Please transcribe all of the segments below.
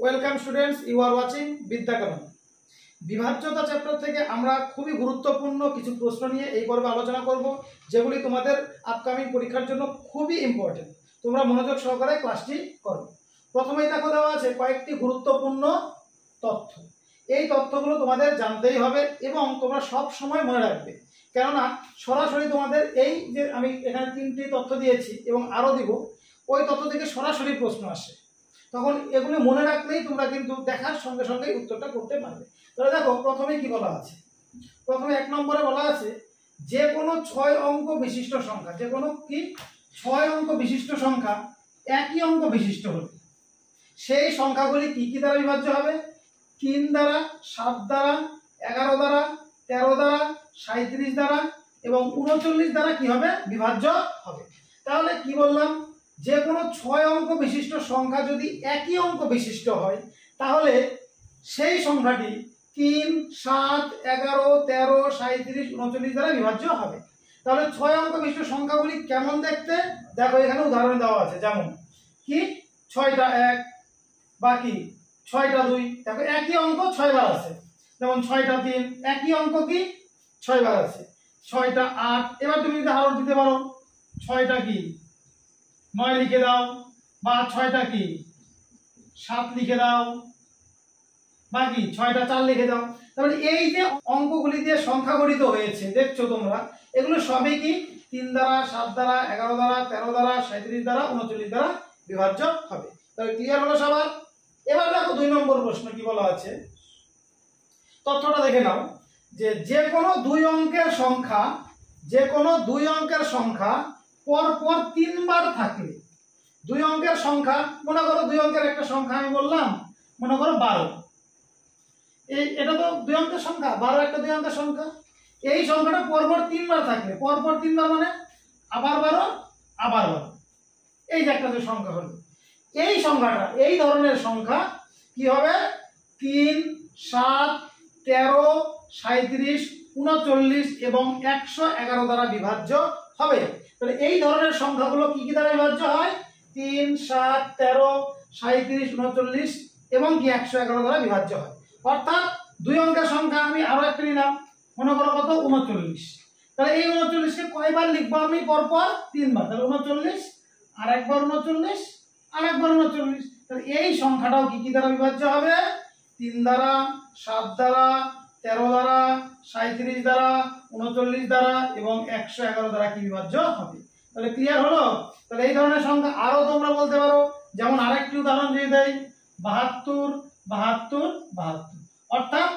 Welcome students you are watching Vidyakaran বিভাজ্যতা chapter থেকে আমরা খুবই গুরুত্বপূর্ণ কিছু প্রশ্ন নিয়ে এই পর্বে আলোচনা করব, যেগুলি তোমাদের আপকামিং পরীক্ষার জন্য খুবই ইম্পর্টেন্ট তোমরা মনোযোগ সহকারে ক্লাসটি করো। প্রথমেই দেখো দেওয়া আছে কয়েকটি গুরুত্বপূর্ণ তথ্য। এই তথ্যগুলো তোমাদের জানতেই হবে এবং তোমরা সব সময় মনে রাখবে। কেননা, সরাসরি তোমাদের এই যে আমি এখানে তিনটি তথ্য দিয়েছি এবং আরও দিব, ওই তথ্য থেকে সরাসরি প্রশ্ন আসে। তখন এগুলো মনে রাখলেই তোমরা কিন্তু দেখার সঙ্গে সঙ্গে উত্তরটা করতে পারবে। তাহলে দেখো, প্রথমে কি বলা আছে? প্রথমে এক নম্বরে বলা আছে, যে কোনো ছয় অঙ্ক বিশিষ্ট সংখ্যা, যে কোনো কি? ছয় অঙ্ক বিশিষ্ট সংখ্যা একই অঙ্ক বিশিষ্ট হলে সেই সংখ্যাগুলি কি কি দ্বারা বিভাজ্য হবে? তিন দ্বারা, সাত দ্বারা, এগারো দ্বারা, তেরো দ্বারা সাঁত্রিশ দ্বারা এবং উনচল্লিশ দ্বারা কি হবে? বিভাজ্য হবে। তাহলে কি বললাম? যে কোনো ছয় অঙ্ক বিশিষ্ট সংখ্যা যদি একই অঙ্ক বিশিষ্ট হয়, তাহলে সেই সংখ্যাটি তিন, সাত, এগারো, তেরো সাঁত্রিশ উনচল্লিশ দ্বারা বিভাজ্য হবে। তাহলে ছয় অঙ্ক বিশিষ্ট সংখ্যাগুলি কেমন দেখতে? দেখো, এখানে উদাহরণ দেওয়া আছে, যেমন কি? ছয়টা এক বা কি ছয়টা দুই। দেখো, একই অঙ্ক ছয়বার আছে। যেমন ছয়টা তিন, একই অঙ্ক কি? ছয়বার আছে। ছয়টা আট, এবার তুমি যদি আরও দিতে পারো, ছয়টা কি? নয় লিখে দাও, বা ছয়টা কি? সাত লিখে দাও, বা কি? ছয়টা চার লিখে দাও। তাহলে এই যে অঙ্কগুলি দিয়ে সংখ্যা গঠিত হয়েছে, দেখছ তোমরা, এগুলো সবই কি? তিন দ্বারা, সাত দ্বারা, এগারো দ্বারা, তেরো দ্বারা সাঁত্রিশ দ্বারা, উনচল্লিশ দ্বারা বিভাজ্য হবে। তাহলে ক্লিয়ার হলো সবার? এবার দেখো দুই নম্বর প্রশ্ন কি বলা আছে। তথ্যটা দেখে নাও, যে যে কোনো দুই অঙ্কের সংখ্যা যে কোনো দুই অঙ্কের সংখ্যা পর পর তিনবার থাকে। দুই অঙ্কের সংখ্যা, মনে করো দুই অঙ্কের একটা সংখ্যা আমি বললাম, মনে করো বারো। এই, এটা তো দুই অঙ্কের সংখ্যা, বারো একটা দুই অঙ্কের সংখ্যা। এই সংখ্যাটা পরপর তিনবার থাকে পরপর তিনবার মানে আবার বারো আবার বারো। এই যে একটা যে সংখ্যা হলো। এই সংখ্যাটা, এই ধরনের সংখ্যা কি হবে? তিন, সাত, তেরো সাঁত্রিশ উনচল্লিশ এবং একশো এগারো দ্বারা বিভাজ্য হবে? তাহলে এই ধরনের সংখ্যাগুলো কি কি দ্বারা বিভাজ্য হয়? তিন, সাত, তেরো সাঁত্রিশ উনচল্লিশ এবং কি একশো এগারো দ্বারা বিভাজ্য হয়। অর্থাৎ দুই অঙ্কের সংখ্যা আমি আরও একটা নিলাম। মনে করো কত? উনচল্লিশ। তাহলে এই উনচল্লিশকে কয়বার লিখব আমি? পরপর তিনবার। তাহলে উনচল্লিশ আর একবার উনচল্লিশ আর একবার উনচল্লিশ। তাহলে এই সংখ্যাটাও কি কি দ্বারা বিভাজ্য হবে? তিন দ্বারা, সাত দ্বারা তেরো দ্বারা সাঁত্রিশ দ্বারা উনচল্লিশ দ্বারা এবং একশো এগারো দ্বারা কি বিভাজ্য হবে। তাহলে ক্লিয়ার হলো? তাহলে এই ধরনের সংখ্যা আরও তোমরা বলতে পারো। যেমন আরেকটি উদাহরণ দিয়ে দেয় বাহাত্তর বাহাত্তর বাহাত্তর। অর্থাৎ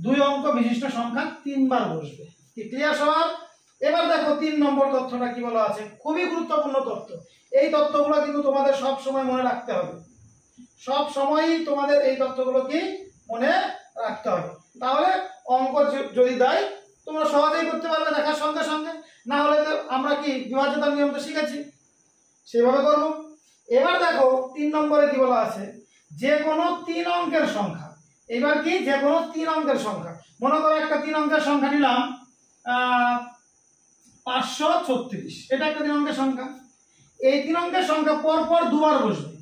দুই অঙ্ক বিশিষ্ট সংখ্যা তিনবার বসবে। কি ক্লিয়ার সবার? এবার দেখো তিন নম্বর তথ্যটা কি বলা আছে? খুবই গুরুত্বপূর্ণ তথ্য। এই তথ্যগুলো কিন্তু তোমাদের সব সময় মনে রাখতে হবে। সব সময়ই তোমাদের এই তথ্যগুলো কি? মনে রাখতে হবে। তাহলে অঙ্ক যদি দেয়, তোমরা সহজেই করতে পারবে দেখার সঙ্গে সঙ্গে। না হলে তো আমরা কি বিভাজ্যতার নিয়ম তো শিখেছি? সেভাবে করব। এবার দেখো, তিন নম্বরে কি বলা আছে? যে কোনো তিন অঙ্কের সংখ্যা। এবার কি? যে কোনো তিন অঙ্কের সংখ্যা। মনে করো একটা তিন অঙ্কের সংখ্যা নিলাম পাঁচশো ছত্রিশ। এটা একটা তিন অঙ্কের সংখ্যা। এই তিন অঙ্কের সংখ্যা পরপর দুবার বসবে।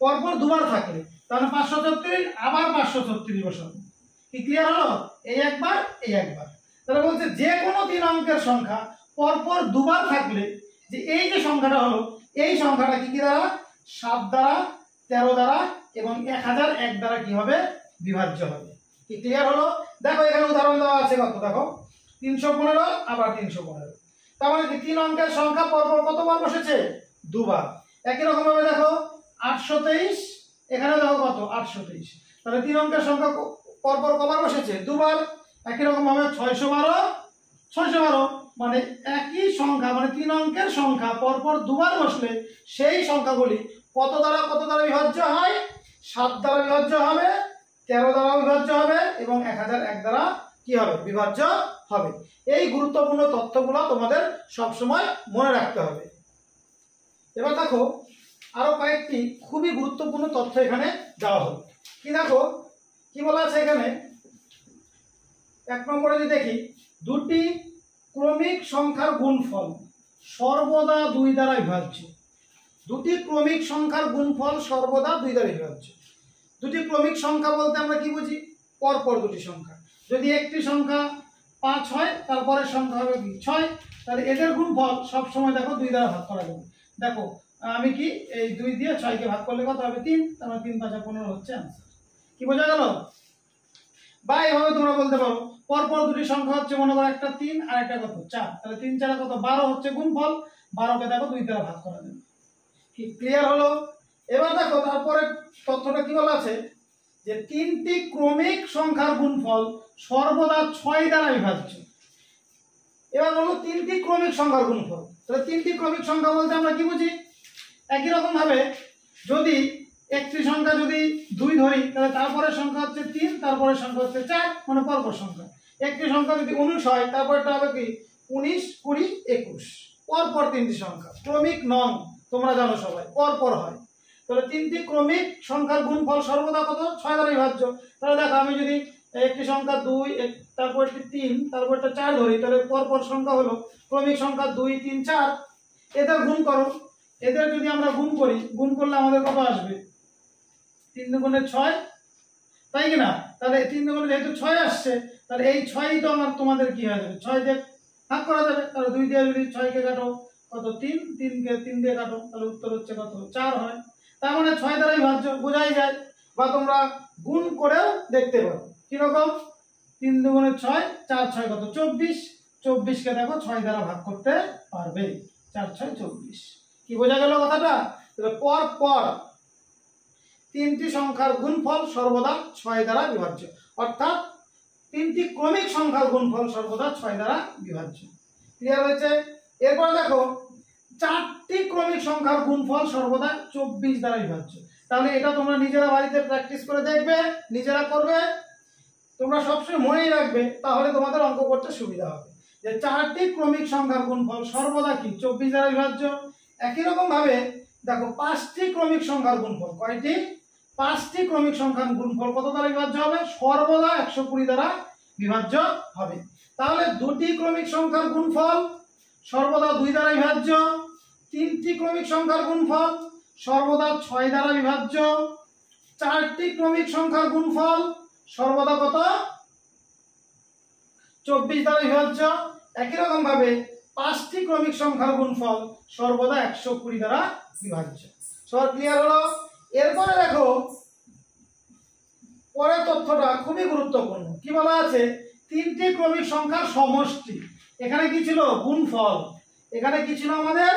পরপর দুবার থাকলে। তাহলে পাঁচশো ছত্রিশ, আবার পাঁচশো ছত্রিশ বসাবো। কি ক্লিয়ার হলো? এই একবার এই একবার। তাহলে বলছে যে কোনো তিন অঙ্কের সংখ্যা পরপর দুবার থাকলে যে এই যে সংখ্যাটা হলো, এই সংখ্যাটা কি কি দ্বারা? সাত দ্বারা, তেরো দ্বারা এবং এক হাজার এক দ্বারা কি হবে? বিভাজ্য হবে। কি ক্লিয়ার হলো? দেখো এখানে উদাহরণ দেওয়া আছে কত? দেখো, তিনশো পনেরো, আবার তিনশো পনেরো। তার মানে তিন অঙ্কের সংখ্যা পরপর কতবার বসেছে? দুবার। একই রকম ভাবে দেখো, আটশো তেইশ এখানে দেখো কত? আটশো তেইশ। তাহলে তিন অঙ্কের সংখ্যা পরপর কবার বসেছে। দুবার একই রকম ভাবে ছয়শো বারো ছয়শো বারো মানে একই সংখ্যা মানে তিন অঙ্কের সংখ্যা। পরপর দুবার বসলে সেই সংখ্যাগুলি কত দ্বারা কত দ্বারা বিভাজ্য হয়? সাত দ্বারা বিভাজ্য হবে, তেরো দ্বারা বিভাজ্য হবে, এবং এক হাজার এক দ্বারা কি হবে? বিভাজ্য হবে। এই গুরুত্বপূর্ণ তথ্যগুলো তোমাদের সবসময় মনে রাখতে হবে। এবার দেখো, আরও কয়েকটি খুবই গুরুত্বপূর্ণ তথ্য এখানে দেওয়া হলো। কি দেখো? কি বলা আছে এখানে? এক নম্বরে যদি দেখি, দুটি ক্রমিক সংখ্যার গুণফল সর্বদা দুই দ্বারা বিভাজ্য। দুটি ক্রমিক সংখ্যার গুণফল সর্বদা দুই দ্বারা বিভাজ্য। দুটি ক্রমিক সংখ্যা বলতে আমরা কি বুঝি? পরপর দুটি সংখ্যা। যদি একটি সংখ্যা পাঁচ হয় তারপরের সংখ্যা হবে কি? ছয়। তাহলে এদের গুণফল সবসময় দেখো দুই দ্বারা ভাগ করা যাবে। দেখো, আমি কি এই দুই দিয়ে ছয়কে ভাগ করলে কত হবে? তিন। তাহলে তিন পাঁচা পনেরো হচ্ছে আনসার কি বোঝা গেল? বা এভাবে তোমরা বলতে পারো। পরপর দুটি সংখ্যা হচ্ছে মনে করো একটা তিন আর একটা কত? চার। তাহলে তিন চারে কত? বারো হচ্ছে গুণফল। বারোকে দেখো দুই দ্বারা ভাগ করা যাবে কি ক্লিয়ার হলো? এবার দেখো তারপরে তথ্যটা কি বলা আছে? যে তিনটি ক্রমিক সংখ্যার গুণফল সর্বদা ছয় দ্বারা বিভাজ্য এবার বলো তিনটি ক্রমিক সংখ্যার গুণফল। তাহলে তিনটি ক্রমিক সংখ্যা বলতে আমরা কি বুঝি? একই রকম ভাবে যদি একটি সংখ্যা যদি দুই ধরি, তাহলে তারপরে সংখ্যা হচ্ছে তিন তারপরে সংখ্যা হচ্ছে চার মানে পরপর সংখ্যা। একটি সংখ্যা যদি উনিশ হয়, তারপরটা হবে কি? উনিশ কুড়ি একুশ। পরপর তিনটি সংখ্যা। ক্রমিক নং, তোমরা জানো সবাই, পরপর হয়। তাহলে তিনটি ক্রমিক সংখ্যার গুণফল সর্বদা কত? ছয় দ্বারা বিভাজ্য। তাহলে দেখো, আমি যদি একটি সংখ্যা দুই তারপর একটি তিন তারপর একটা চার ধরি, তাহলে পরপর সংখ্যা হলো ক্রমিক সংখ্যা দুই, তিন, চার। এদের গুণ করো। এদের যদি আমরা গুণ করি, গুণ করলে আমাদের কত আসবে? তিন দুগুণে ছয়? তাই কি না তাহলে তিন দুগুণে যেহেতু ছয় আসছে, তাহলে এই ছয়ই তো আমার তোমাদের কি হয়ে যাবে? ছয় দিয়ে ভাগ করা যাবে। তাহলে দুই দিয়ে যদি ছয়কে কাটো, কত? তিন। তিনকে তিন দিয়ে কাটো, তাহলে উত্তর হচ্ছে কত? চার হয়। তার মানে ছয় দ্বারাই ভাজ্য, বোঝাই যায়। বা তোমরা গুণ করেও দেখতে পারো। কীরকম? তিন দুগুণে ছয়, চার ছয় কত? চব্বিশ। চব্বিশকে দেখো, ছয় দ্বারা ভাগ করতে পারবে। চার ছয়, চব্বিশ। কি বোঝা গেল কথাটা? পর পর তিনটি সংখ্যার গুণফল সর্বদা ছয় দ্বারা বিভাজ্য। অর্থাৎ তিনটি ক্রমিক সংখ্যার গুণফল সর্বদা ছয় দ্বারা বিভাজ্য। ক্লিয়ার হয়েছে? এরপর দেখো, চারটি ক্রমিক সংখ্যার গুণফল সর্বদা চব্বিশ দ্বারা বিভাজ্য। তাহলে এটা তোমরা নিজেরা বাড়িতে প্র্যাকটিস করে দেখবে, নিজেরা করবে। তোমরা সবসময় মনেই রাখবে, তাহলে তোমাদের অঙ্ক করতে সুবিধা হবে। যে চারটি ক্রমিক সংখ্যার গুণফল সর্বদা কি? চব্বিশ দ্বারা বিভাজ্য। একই রকম ভাবে দেখো, পাঁচটি ক্রমিক সংখ্যার গুণফল, কয়টি? পাঁচটি ক্রমিক সংখ্যার গুণফল কত দ্বারা বিভাজ্য হবে? সর্বদা একশো কুড়ি দ্বারা বিভাজ্য হবে। তাহলে দুটি ক্রমিক সংখ্যার গুণফল সর্বদা দুই দ্বারা বিভাজ্য, তিনটি ক্রমিক সংখ্যার গুণফল সর্বদা ছয় দ্বারা বিভাজ্য, চারটি ক্রমিক সংখ্যার গুণফল সর্বদা কত? চব্বিশ দ্বারা বিভাজ্য। একই রকম ভাবে পাঁচটি ক্রমিক সংখ্যার গুণফল সর্বদা একশো কুড়ি দ্বারা বিভাজ্য। সব ক্লিয়ার হলো? এরপরে দেখো, পরের তথ্যটা খুবই গুরুত্বপূর্ণ। কি বলা আছে? তিনটি ক্রমিক সংখ্যার সমষ্টি। এখানে কি ছিল? গুণফল। এখানে কি ছিল আমাদের?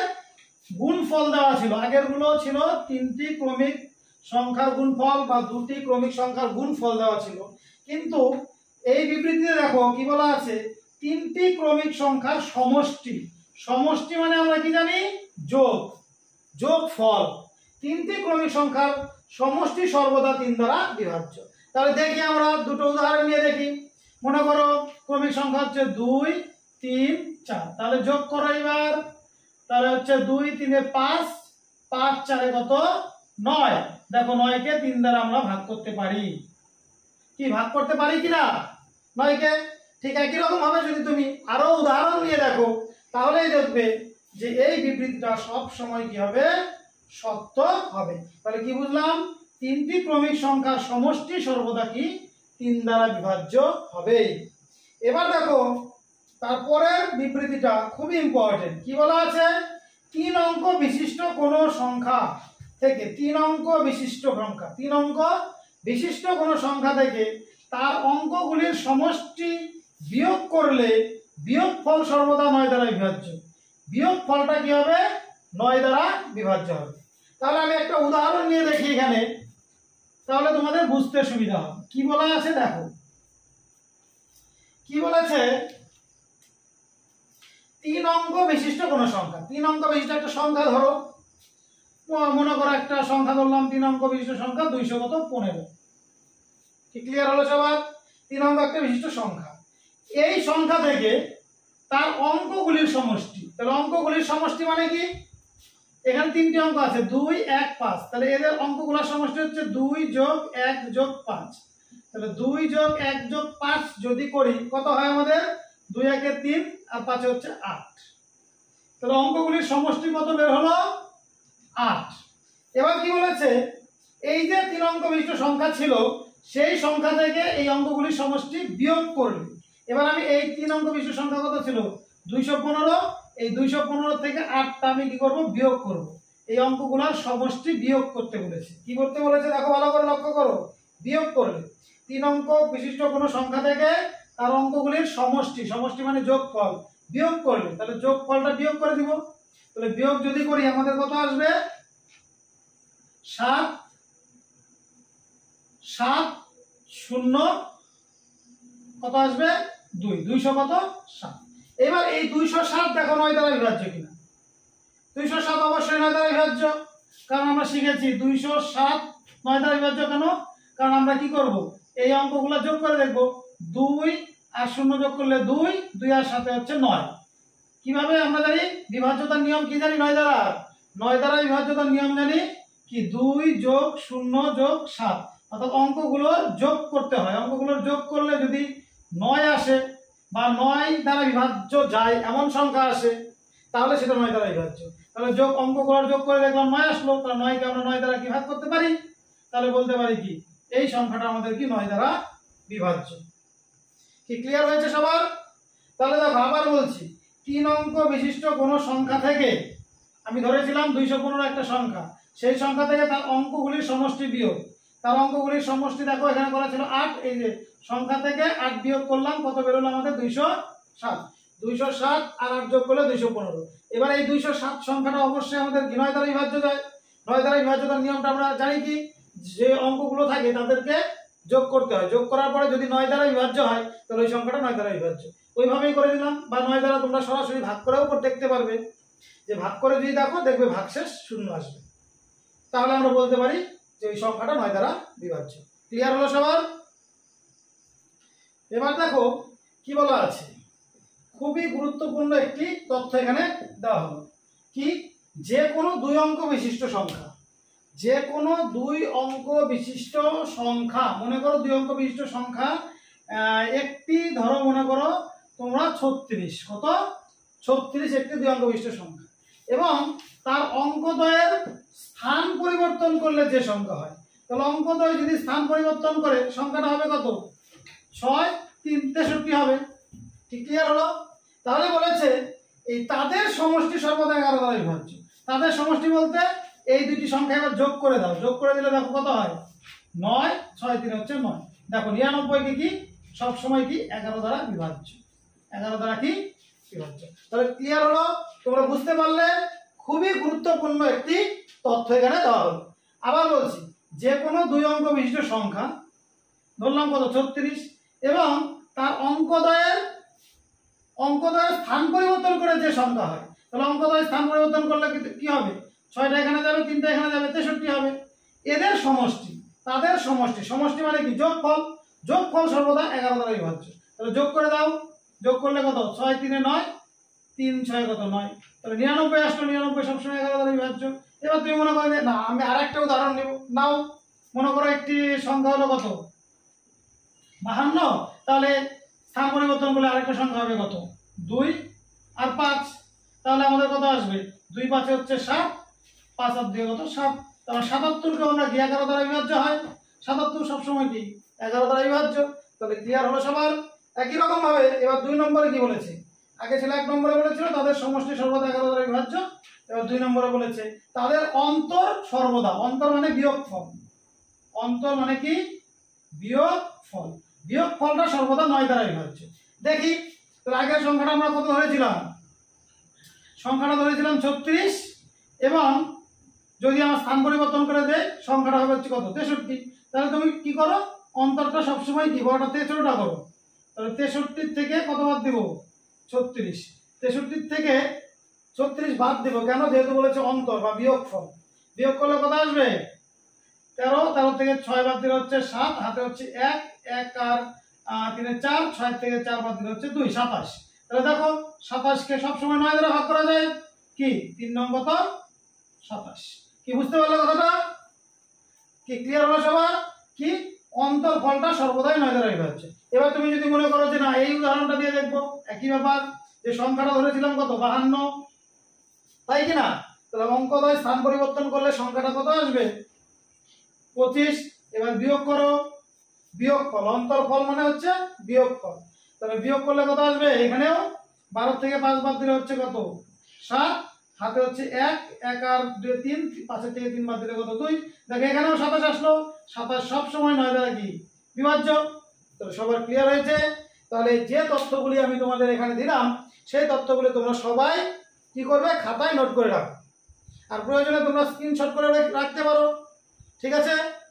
গুণফল দেওয়া ছিল। আগেরগুলো ছিল তিনটি ক্রমিক সংখ্যার গুণফল বা দুটি ক্রমিক সংখ্যার গুণফল দেওয়া ছিল। কিন্তু এই বিবৃতিতে দেখো, কি বলা আছে? তিনটি ক্রমিক সংখ্যার সমষ্টি। সমষ্টি মানে আমরা কি জানি? যোগ। যোগ ফল তিনটি ক্রমিক সংখ্যার সমষ্টি সর্বদা তিন দ্বারা বিভাজ্য। তাহলে দেখি আমরা দুটো উদাহরণ নিয়ে দেখি। মনে করো ক্রমিক সংখ্যা হচ্ছে দুই, তিন, চার। তাহলে যোগ করো এবার। তাহলে হচ্ছে দুই, তিনে পাঁচ পাঁচ, চারে কত? নয়। দেখো নয়কে তিন দ্বারা আমরা ভাগ করতে পারি। কি, ভাগ করতে পারি কি না নয়কে? ঠিক একই রকম ভাবে যদি তুমি আরও উদাহরণ নিয়ে দেখো, তাহলেই দেখবে যে এই বিবৃতিটা সব সময় কি হবে? সত্য হবে। তাহলে কি বুঝলাম? তিনটি ক্রমিক সংখ্যার সমষ্টি সর্বদা কি? তিন দ্বারা বিভাজ্য হবে। এবার দেখো, তারপরের বিবৃতিটা খুবই ইম্পর্টেন্ট কি বলা আছে? তিন অঙ্ক বিশিষ্ট কোনো সংখ্যা থেকে, তিন অঙ্ক বিশিষ্ট সংখ্যা, তিন অঙ্ক বিশিষ্ট কোনো সংখ্যা থেকে তার অঙ্কগুলির সমষ্টি বিয়োগ করলে বিয়োগ ফল সর্বদা নয় দ্বারা বিভাজ্য। বিয়োগ ফলটা কি হবে? নয় দ্বারা বিভাজ্য হবে। তাহলে আমি একটা উদাহরণ নিয়ে দেখি এখানে। তাহলে তোমাদের বুঝতে সুবিধা হবে। কি বলা আছে দেখো। কি বলেছে? তিন অঙ্ক বিশিষ্ট কোনো সংখ্যা। তিন অঙ্ক বিশিষ্ট একটা সংখ্যা ধরো। মনে করো একটা সংখ্যা ধরলাম, তিন অঙ্ক বিশিষ্ট সংখ্যা দুইশো কত? পনেরো। কি ক্লিয়ার হলো সবার? তিন অঙ্ক একটা বিশিষ্ট সংখ্যা। এই সংখ্যা থেকে তার অঙ্কগুলির সমষ্টি। তাহলে অঙ্কগুলির সমষ্টি মানে কি? এখানে তিনটি অঙ্ক আছে, দুই, এক, পাঁচ। তাহলে এদের অঙ্কগুলোর সমষ্টি হচ্ছে দুই যোগ এক যোগ পাঁচ। তাহলে দুই যোগ এক যোগ পাঁচ যদি করি, কত হয় আমাদের? দুই একে তিন, আর পাঁচে হচ্ছে আট। তাহলে অঙ্কগুলির সমষ্টি কত বের হলো? আট। এবার কি বলেছে? এই যে তিন অঙ্ক বিশিষ্ট সংখ্যা ছিল, সেই সংখ্যা থেকে এই অঙ্কগুলির সমষ্টি বিয়োগ করলে এবার আমি এই তিন অঙ্ক বিশিষ্ট সংখ্যা কত ছিল? দুইশো পনেরো এই দুইশো পনেরো থেকে আটটা আমি কি করব? বিয়োগ করব। এই অঙ্কগুলোর সমষ্টি বিয়োগ করতে বলেছে। কি করতে বলেছে? দেখো, ভালো করে লক্ষ্য করো। বিয়োগ করলে তিন অঙ্ক বিশিষ্ট কোনো সংখ্যা থেকে তার অঙ্কগুলির সমষ্টি সমষ্টি মানে যোগফল। বিয়োগ করলে, তাহলে যোগফলটা বিয়োগ করে দিব। তাহলে বিয়োগ যদি করি, আমাদের কত আসবে? সাত সাত, শূন্য, কত আসবে? দুই। দুইশো কত? সাত। এবার এই দুইশো সাত দেখো নয় দ্বারা বিভাজ্য কিনা। দুইশো সাত অবশ্যই নয় দ্বারা বিভাজ্য কারণ আমরা শিখেছি দুইশো সাত নয় দ্বারা বিভাজ্য কেন? কারণ আমরা কি করব? এই অঙ্কগুলো যোগ করে দেখব। দুই আর শূন্য যোগ করলে দুই দুই আর সাথে হচ্ছে নয়। কীভাবে আমরা জানি? বিভাজ্যতার নিয়ম কি জানি? নয় দ্বারা। নয় দ্বারা বিভাজ্যতার নিয়ম জানি কি? দুই যোগ শূন্য যোগ সাত। অর্থাৎ অঙ্কগুলো যোগ করতে হয়। অঙ্কগুলোর যোগ করলে যদি নয় আসে বা নয় দ্বারা বিভাজ্য যায়, এমন সংখ্যা আসে, তাহলে সেটা নয় দ্বারা বিভাজ্য। তাহলে যোগ অঙ্ক করার যোগ করে দেখলাম নয় আসলো, তাহলে নয়কে আমরা নয় দ্বারা কি ভাগ করতে পারি? তাহলে বলতে পারি কি, এই সংখ্যাটা আমাদের কি নয় দ্বারা বিভাজ্য। কি ক্লিয়ার হয়েছে সবার? তাহলে দেখো আবার বলছি, তিন অঙ্ক বিশিষ্ট কোনো সংখ্যা থেকে, আমি ধরেছিলাম দুইশো পনেরো একটা সংখ্যা, সেই সংখ্যা থেকে তার অঙ্কগুলির সমষ্টি বিয়োগ। তার অঙ্কগুলির সমষ্টি দেখো, এখানে করা ছিল আট, এই যে সংখ্যা থেকে আট বিয়োগ করলাম, কত বেরোলো আমাদের? দুইশো সাত। দুইশো সাত আর আট যোগ করলে দুইশো পনেরো। এবার এই দুইশো সাত সংখ্যাটা অবশ্যই আমাদের নয় দ্বারা বিভাজ্য যায়। নয় দ্বারা বিভাজ্যতার নিয়মটা আমরা জানি কি? যে অঙ্কগুলো থাকে তাদেরকে যোগ করতে হয়। যোগ করার পরে যদি নয় দ্বারা বিভাজ্য হয়, তাহলে ওই সংখ্যাটা নয় দ্বারা বিভাজ্য। ওইভাবেই করে দিলাম, বা নয় দ্বারা তোমরা সরাসরি ভাগ করেও দেখতে পারবে। যে ভাগ করে যদি দেখো, দেখবে ভাগশেষ শূন্য আসবে। তাহলে আমরা বলতে পারি যে ওই সংখ্যাটা নয় দ্বারা বিভাজ্য। ক্লিয়ার হলো সবার? এবার দেখো, কি বলা আছে? খুবই গুরুত্বপূর্ণ একটি তথ্য এখানে দেওয়া হলো। কি? যে কোনো দুই অঙ্ক বিশিষ্ট সংখ্যা। যে কোনো দুই অঙ্ক বিশিষ্ট সংখ্যা, মনে করো দুই অঙ্ক বিশিষ্ট সংখ্যা একটি ধরো মনে করো তোমরা ছত্রিশ, কত? ছত্রিশ একটি দুই অঙ্ক বিশিষ্ট সংখ্যা। এবং তার অঙ্কদ্বয়ের স্থান পরিবর্তন করলে যে সংখ্যা হয়। তাহলে অঙ্কদ্বয় যদি স্থান পরিবর্তন করে, সংখ্যাটা হবে কত? ছয়, তিন, তেষট্টি হবে। ঠিক ক্লিয়ার হলো? তাহলে বলেছে, এই তাদের সমষ্টি সর্বদা এগারো দ্বারা বিভাজ্য তাদের সমষ্টি বলতে এই দুটি সংখ্যা এবার যোগ করে দাও। যোগ করে দিলে দেখো কত হয়? নয়, ছয়, তিন হচ্ছে নয়। দেখো নিরানব্বইকে কি? সবসময় কি? এগারো দ্বারা বিভাজ্য এগারো দ্বারা কি? বিভাজ্য তাহলে ক্লিয়ার হলো? তোমরা বুঝতে পারলে? খুবই গুরুত্বপূর্ণ একটি তথ্য এখানে দেওয়া হলো। আবার বলছি, যে কোনো দুই অঙ্ক বিশিষ্ট সংখ্যা, ধরলাম কত? ছত্রিশ। এবং তার অঙ্কদয়ের অঙ্কদয়ের স্থান পরিবর্তন করে যে সংখ্যা হয়, তাহলে অঙ্কদয়ের স্থান পরিবর্তন করলে কি- কি হবে? ছয়টা এখানে যাবে, তিনটা এখানে যাবে, তেষট্টি হবে। এদের সমষ্টি, তাদের সমষ্টি সমষ্টি মানে কি? যোগফল। যোগফল সর্বদা এগারো দ্বারা বিভাজ্য তাহলে যোগ করে দাও। যোগ করলে কত? ছয় তিনে নয়, তিন ছয় কত? নয়। তাহলে নিরানব্বই আসলো, নিরানব্বই সবসময় এগারো দ্বারা বিভাজ্য। এবার তুমি মনে করো না, আমি আর একটা উদাহরণ নেব। নাও, মনে করো একটি সংখ্যা হলো কত? বাহান্ন। তাহলে স্থান পরিবর্তন করলে আরেকটা সংখ্যা হবে কত? দুই। আর পাঁচ, তাহলে আমাদের কত আসবে? দুই পাঁচে হচ্ছে সাত। পাঁচ আর দুই কত? সাত। তাহলে সাতাত্তরকে আমরা কি এগারো দ্বারা বিভাজ্য হয়? সাতাত্তর সবসময় কি? এগারো দ্বারা বিভাজ্য। তাহলে ক্লিয়ার হলো সবার? একই রকম ভাবে, এবার দুই নম্বরে কি বলেছে? আগে ছিল এক নম্বরে বলেছিল, তাদের সমষ্টি সর্বদা এগারো দ্বারা বিভাজ্য এবার দুই নম্বরে বলেছে, তাদের অন্তর সর্বদা, অন্তর মানে বিয়োগ ফল অন্তর মানে কি? বিয়োগ ফল বিয়োগ ফলটা সর্বদা নয় দ্বারা বিভাজ্য দেখি আগের সংখ্যাটা আমরা কত ধরেছিলাম? সংখ্যাটা ধরেছিলাম ছত্রিশ, এবং যদি আমার স্থান পরিবর্তন করে দেয় সংখ্যাটা হবে হচ্ছে কত? তেষট্টি। তাহলে তুমি কি করো? অন্তরটা সবসময় কি? বড়টা তেষট্টিটা করো। তাহলে তেষট্টির থেকে কত বাদ দিব? ছত্রিশ। তেষট্টির থেকে ছত্রিশ বাদ দিব কেন? যেহেতু বলেছে অন্তর বা বিয়োগ ফল বিয়োগ করলে কত আসবে? তেরো তেরো থেকে ছয় বাদ দিলে হচ্ছে সাত, হাতে হচ্ছে এক এক আর তিনে চার, ছয় থেকে চার বাদ দিলে হচ্ছে দুই, সাতাশ। তাহলে দেখো, সাতাশকে সবসময় নয় দ্বারা ভাগ করা যায়? কি? তিন নম্বর তো সাতাশ। কি বুঝতে পারলে কথাটা? কি ক্লিয়ার হলো সবার? কি? অন্তর ফলটা সর্বদাই নয় দ্বারা বিভাজ্য এবার তুমি যদি মনে করো যে না, এই উদাহরণটা দিয়ে দেখব। একই ব্যাপার, যে সংখ্যাটা ধরেছিলাম কত? বাহান্ন। তাই কি না? তাহলে অঙ্কদয় স্থান পরিবর্তন করলে সংখ্যাটা কত আসবে? পঁচিশ। এবার বিয়োগ করো। বিয়োগ ফল। অন্তর ফল মানে হচ্ছে বিয়োগ ফল। তাহলে বিয়োগ করলে কত আসবে? এখানেও বারো থেকে পাঁচ বাদ দিলে হচ্ছে কত? সাত। হাতে হচ্ছে এক এক আর দুই তিন, পাঁচের থেকে তিন বাদ দিলে কত? দুই। দেখো এখানেও সাতাশ আসলো। সাতাশ সব সময় নয় দ্বারা কি? বিভাজ্য। তাহলে সবার ক্লিয়ার হয়েছে। তাহলে যে তথ্যগুলি আমি তোমাদের এখানে দিলাম, সেই তথ্যগুলি তোমরা সবাই কি করবে? খাতায় নোট করে রাখো। আর প্রয়োজনে তোমরা স্ক্রিনশট করে রাখতে পারো। ঠিক আছে?